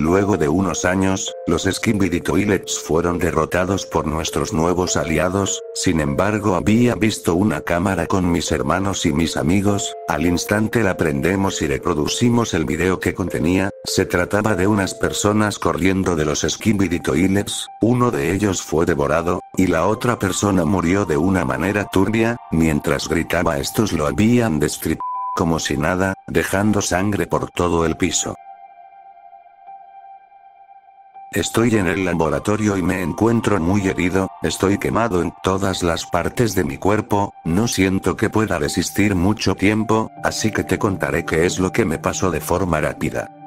Luego de unos años, los Skibidi Toilets fueron derrotados por nuestros nuevos aliados, sin embargo había visto una cámara con mis hermanos y mis amigos, al instante la prendemos y reproducimos el video que contenía, se trataba de unas personas corriendo de los Skibidi Toilets, uno de ellos fue devorado, y la otra persona murió de una manera turbia, mientras gritaba estos lo habían destripado como si nada, dejando sangre por todo el piso. Estoy en el laboratorio y me encuentro muy herido, estoy quemado en todas las partes de mi cuerpo, no siento que pueda resistir mucho tiempo, así que te contaré qué es lo que me pasó de forma rápida.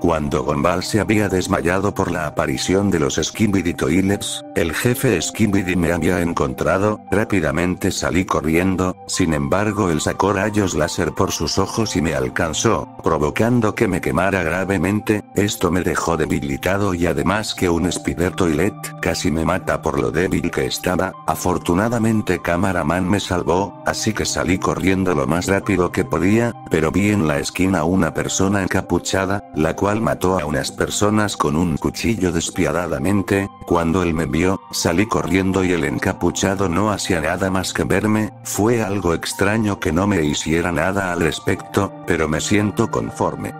Cuando Gombal se había desmayado por la aparición de los Skibidi Toilets, el jefe Skibidi me había encontrado, rápidamente salí corriendo, sin embargo él sacó rayos láser por sus ojos y me alcanzó, provocando que me quemara gravemente, esto me dejó debilitado y además que un Spider Toilet casi me mata por lo débil que estaba, afortunadamente Cameraman me salvó, así que salí corriendo lo más rápido que podía, pero vi en la esquina una persona encapuchada, la cual mató a unas personas con un cuchillo despiadadamente, cuando él me vio, salí corriendo y el encapuchado no hacía nada más que verme, fue algo extraño que no me hiciera nada al respecto, pero me siento conforme.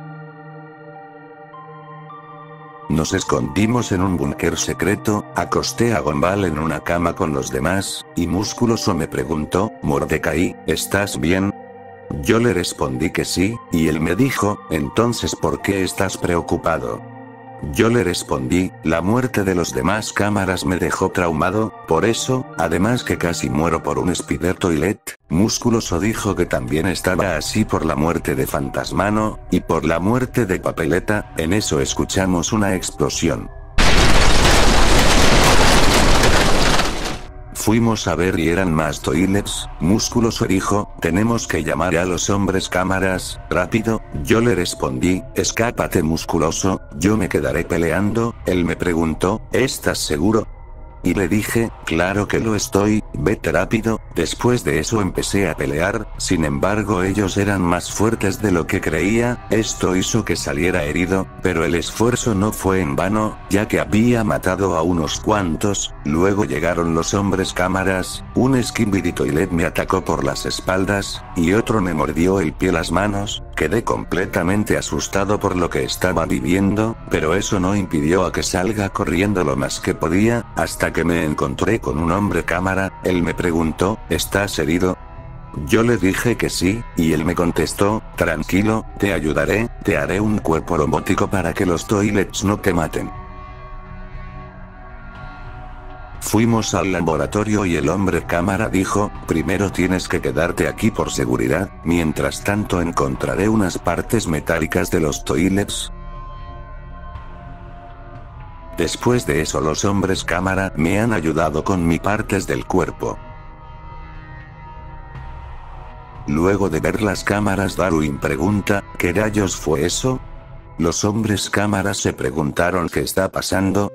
Nos escondimos en un búnker secreto, acosté a Gombal en una cama con los demás, y Musculoso me preguntó, Mordecai, ¿estás bien? Yo le respondí que sí, y él me dijo, entonces ¿por qué estás preocupado? Yo le respondí, la muerte de los demás cámaras me dejó traumado, por eso, además que casi muero por un spider toilet, Musculoso dijo que también estaba así por la muerte de Fantasmano, y por la muerte de Papeleta, en eso escuchamos una explosión. Fuimos a ver y eran más toilets, Musculoso dijo, tenemos que llamar a los hombres cámaras, rápido, yo le respondí, escápate musculoso, yo me quedaré peleando, él me preguntó, ¿estás seguro? Y le dije, claro que lo estoy, vete rápido, después de eso empecé a pelear, sin embargo ellos eran más fuertes de lo que creía, esto hizo que saliera herido, pero el esfuerzo no fue en vano, ya que había matado a unos cuantos, luego llegaron los hombres cámaras, un Skibidi Toilet me atacó por las espaldas, y otro me mordió el pie las manos, quedé completamente asustado por lo que estaba viviendo, pero eso no impidió a que salga corriendo lo más que podía, hasta que me encontré con un hombre cámara, él me preguntó, ¿estás herido? Yo le dije que sí, y él me contestó, tranquilo, te ayudaré, te haré un cuerpo robótico para que los toilets no te maten. Fuimos al laboratorio y el hombre cámara dijo, primero tienes que quedarte aquí por seguridad, mientras tanto encontraré unas partes metálicas de los toilets, Después de eso los hombres cámara me han ayudado con mi partes del cuerpo. Luego de ver las cámaras Darwin pregunta, ¿qué rayos fue eso? Los hombres cámaras se preguntaron qué está pasando,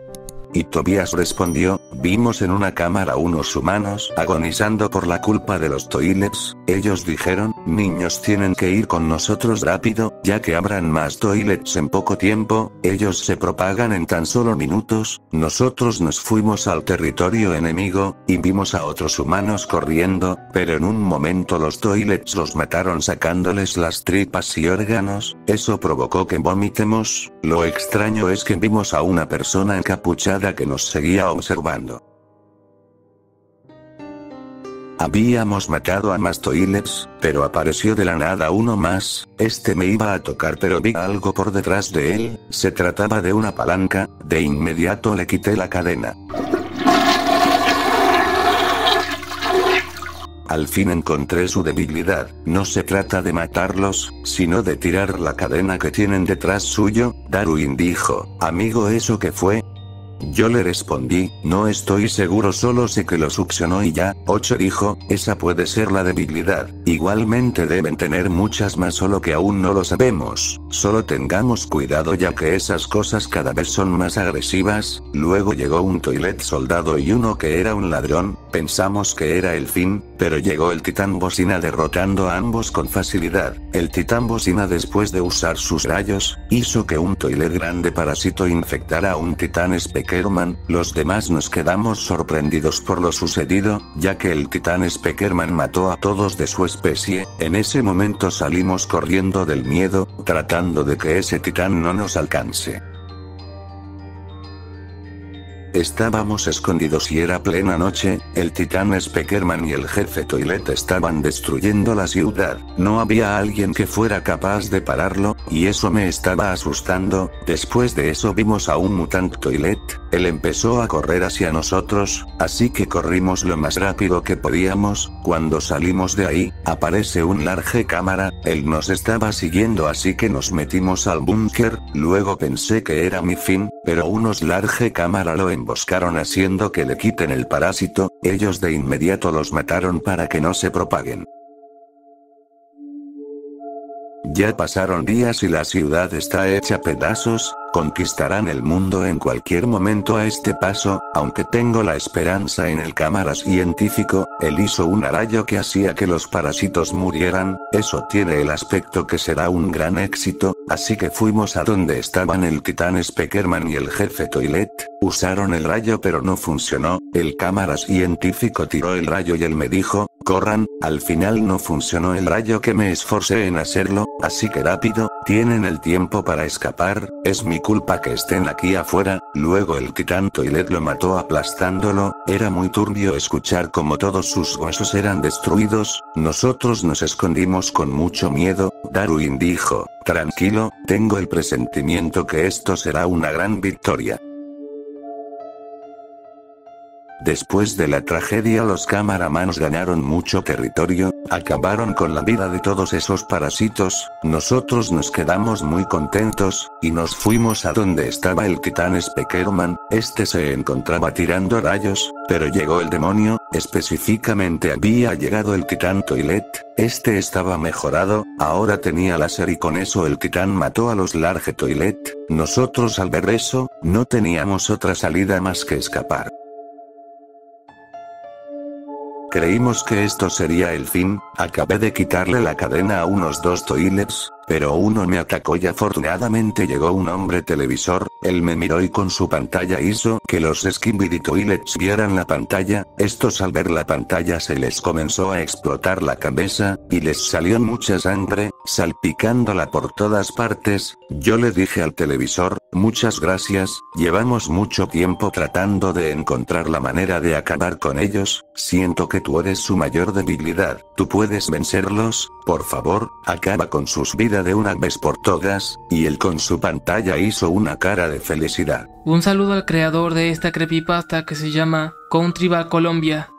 y Tobias respondió, vimos en una cámara unos humanos agonizando por la culpa de los toilets, ellos dijeron, niños tienen que ir con nosotros rápido, ya que habrán más toilets en poco tiempo, ellos se propagan en tan solo minutos, nosotros nos fuimos al territorio enemigo, y vimos a otros humanos corriendo, pero en un momento los toilets los mataron sacándoles las tripas y órganos, eso provocó que vomitemos, lo extraño es que vimos a una persona encapuchada que nos seguía observando. Habíamos matado a Mastoiles, pero apareció de la nada uno más, este me iba a tocar pero vi algo por detrás de él, se trataba de una palanca, de inmediato le quité la cadena. Al fin encontré su debilidad, no se trata de matarlos, sino de tirar la cadena que tienen detrás suyo, Darwin dijo, amigo eso que fue, yo le respondí, no estoy seguro solo sé que lo succionó y ya, 8 dijo, esa puede ser la debilidad, igualmente deben tener muchas más solo que aún no lo sabemos, solo tengamos cuidado ya que esas cosas cada vez son más agresivas, luego llegó un toilet soldado y uno que era un ladrón, pensamos que era el fin, pero llegó el titán bocina derrotando a ambos con facilidad. El titán bocina después de usar sus rayos, hizo que un toilet grande parásito infectara a un titán Spekerman, los demás nos quedamos sorprendidos por lo sucedido, ya que el titán Spekerman mató a todos de su especie, en ese momento salimos corriendo del miedo, tratando de que ese titán no nos alcance. Estábamos escondidos y era plena noche, el titán Spekerman y el jefe Toilet estaban destruyendo la ciudad, no había alguien que fuera capaz de pararlo, y eso me estaba asustando, después de eso vimos a un mutant Toilet, él empezó a correr hacia nosotros, así que corrimos lo más rápido que podíamos, cuando salimos de ahí, aparece un large cámara, él nos estaba siguiendo así que nos metimos al búnker, luego pensé que era mi fin, pero unos large cámara lo emboscaron haciendo que le quiten el parásito, ellos de inmediato los mataron para que no se propaguen. Ya pasaron días y la ciudad está hecha pedazos, conquistarán el mundo en cualquier momento a este paso, aunque tengo la esperanza en el cámara científico, él hizo un rayo que hacía que los parásitos murieran, eso tiene el aspecto que será un gran éxito, así que fuimos a donde estaban el titán Spekerman y el jefe Toilet, usaron el rayo pero no funcionó, el cámara científico tiró el rayo y él me dijo, corran, al final no funcionó el rayo que me esforcé en hacerlo, así que rápido, tienen el tiempo para escapar, es mi culpa que estén aquí afuera, luego el titán Toilet lo mató aplastándolo, era muy turbio escuchar como todos sus huesos eran destruidos, nosotros nos escondimos con mucho miedo, Darwin dijo, tranquilo, tengo el presentimiento que esto será una gran victoria. Después de la tragedia los camaramanos ganaron mucho territorio, acabaron con la vida de todos esos parásitos, nosotros nos quedamos muy contentos, y nos fuimos a donde estaba el titán Spekerman, este se encontraba tirando rayos, pero llegó el demonio, específicamente había llegado el titán Toilet, este estaba mejorado, ahora tenía láser y con eso el titán mató a los Large Toilet, nosotros al ver eso, no teníamos otra salida más que escapar. Creímos que esto sería el fin, acabé de quitarle la cadena a unos dos toilets, pero uno me atacó y afortunadamente llegó un hombre televisor, él me miró y con su pantalla hizo que los Toilets vieran la pantalla, estos al ver la pantalla se les comenzó a explotar la cabeza, y les salió mucha sangre, salpicándola por todas partes, yo le dije al televisor, muchas gracias, llevamos mucho tiempo tratando de encontrar la manera de acabar con ellos, siento que tú eres su mayor debilidad, tú puedes vencerlos, por favor, acaba con sus vidas de una vez por todas, y él con su pantalla hizo una cara de felicidad. Un saludo al creador de esta creepypasta que se llama Country Colombia.